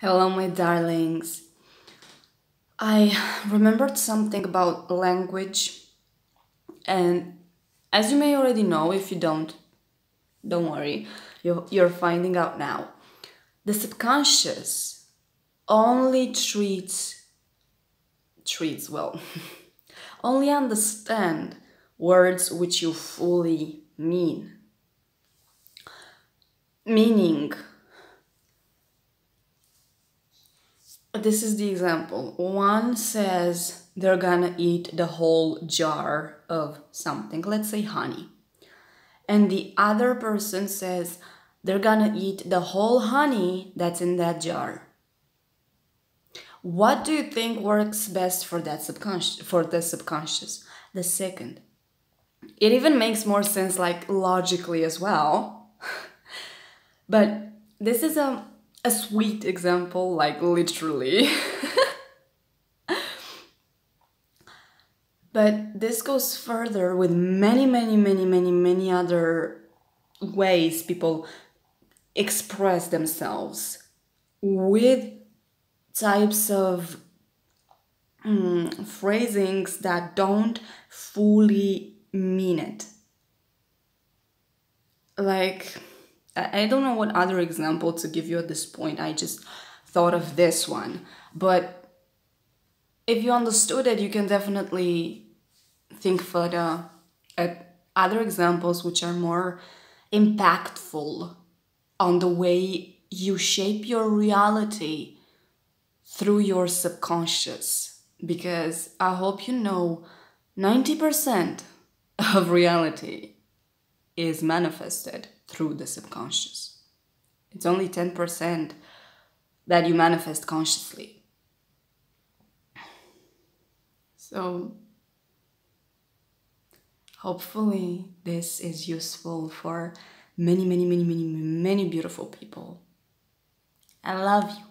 Hello, my darlings. I remembered something about language, and as you may already know, if you don't, don't worry, you're, finding out now. The subconscious only treats, treats, well, only understand words which you fully mean. Meaning, this is the example. One says they're gonna eat the whole jar of something, let's say honey. And the other person says they're gonna eat the whole honey that's in that jar. What do you think works best for that subconscious for the subconscious? The second. It even makes more sense like logically as well. but this is a a sweet example, like literally. but this goes further with many, many, many, many, many other ways people express themselves with types of mm, phrasings that don't fully mean it. Like, I don't know what other example to give you at this point. I just thought of this one. But if you understood it, you can definitely think further at other examples which are more impactful on the way you shape your reality through your subconscious. Because I hope you know 90% of reality is manifested through the subconscious. It's only 10% that you manifest consciously. So, hopefully, this is useful for many, many, many, many, many beautiful people. I love you.